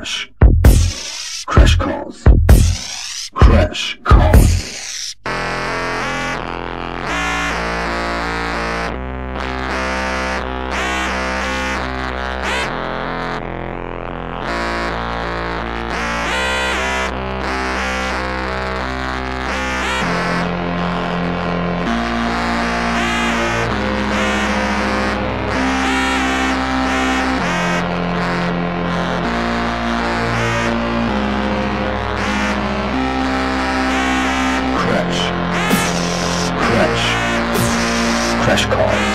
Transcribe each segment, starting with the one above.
flesh. Cash call.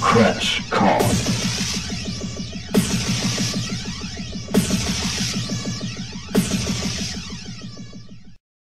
Crash Card.